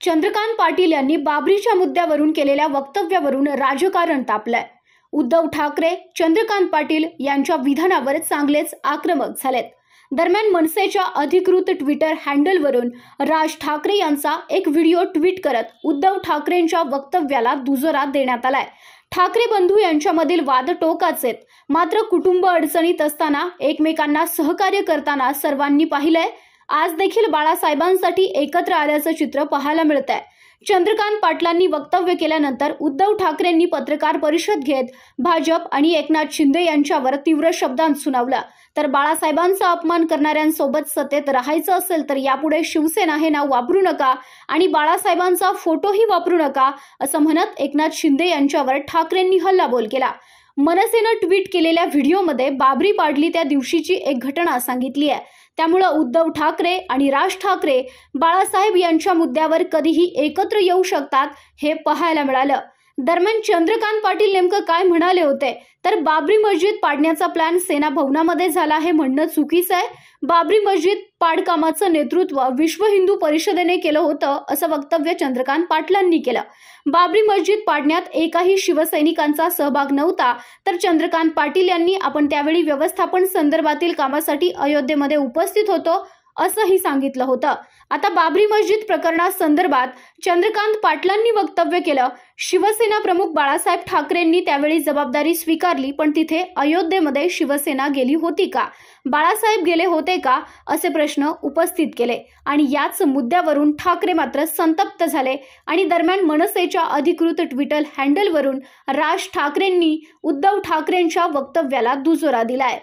चंद्रकांत पाटील यांनी बाबरीच्या मुद्द्यावरून केलेल्या वक्तव्यावरून राजकारण तापलंय. उद्धव ठाकरे चंद्रकांत पाटील यांच्या विधानावर चांगलेच आक्रमक झालेत. दरम्यान मनसेच्या अधिकृत ट्विटर हँडलवरून राज ठाकरे यांचा एक व्हिडिओ ट्विट करत उद्धव ठाकरेंच्या वक्तव्याला दुजोरा देण्यात आलाय. ठाकरे बंधू यांच्यामधील वाद टोकाचेत मात्र कुटुंब अडचणीत असताना एकमेकांना सहकार्य करताना सर्वांनी पाहिलंय आज देखील बाळासाहेबांसाठी एकत्र आल्याचं चित्र पाहायला मिळत आहे चंद्रकांत पाटलांनी वक्तव्य केल्यानंतर उद्धव ठाकरेंनी पत्रकार परिषद घेत भाजप आणि एकनाथ शिंदे यांच्यावर तीव्र शब्दांत सुनावला. तर बाळासाहेबांचा अपमान करणाऱ्यांसोबत सत्तेत राहायचं असेल तर यापुढे शिवसेना हे नाव वापरू नका आणि बाळासाहेबांचा फोटोही वापरू नका असं म्हणत एकनाथ शिंदे यांच्यावर ठाकरेंनी हल्लाबोल केला. मनसेनं ट्विट केलेल्या व्हिडिओमध्ये बाबरी पाडली त्या दिवशीची एक घटना सांगितली आहे त्यामुळं उद्धव ठाकरे आणि राज ठाकरे बाळासाहेब यांच्या मुद्द्यावर कधीही एकत्र येऊ शकतात हे पाहायला मिळालं. दरम्यान चंद्रकांत पाटील नेमकं काय म्हणाले होते? तर बाबरी मस्जिद पाडण्याचा प्लॅन सेना भवनामध्ये झाला हे म्हणणं चुकीचं आहे. बाबरी मस्जिद पाडकामाचं नेतृत्व विश्व हिंदू परिषदेने केलं होतं असं वक्तव्य चंद्रकांत पाटलांनी केलं. बाबरी मस्जिद पाडण्यात एकाही शिवसैनिकांचा सहभाग नव्हता तर चंद्रकांत पाटील यांनी आपण त्यावेळी व्यवस्थापन संदर्भातील कामासाठी अयोध्येमध्ये उपस्थित होतो असंही सांगितलं होतं. आता बाबरी मस्जिद प्रकरणासंदर्भात चंद्रकांत पाटलांनी वक्तव्य केलं. शिवसेना प्रमुख बाळासाहेब ठाकरेंनी त्यावेळी जबाबदारी स्वीकारली पण तिथे अयोध्येमध्ये शिवसेना गेली होती का? बाळासाहेब गेले होते का? असे प्रश्न उपस्थित केले. आणि याच मुद्द्यावरून ठाकरे मात्र संतप्त झाले. आणि दरम्यान मनसेच्या अधिकृत ट्विटर हँडलवरून राज ठाकरेंनी उद्धव ठाकरेंच्या वक्तव्याला दुजोरा दिलाय.